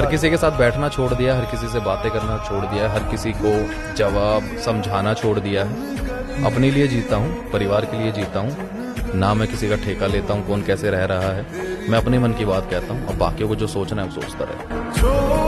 हर किसी के साथ बैठना छोड़ दिया हर किसी से बातें करना छोड़ दिया हर किसी को जवाब समझाना छोड़ दिया है। अपने लिए जीता हूँ, परिवार के लिए जीता हूँ, ना मैं किसी का ठेका लेता हूँ कौन कैसे रह रहा है। मैं अपने मन की बात कहता हूँ और बाकियों को जो सोचना है वो सोचता रहे।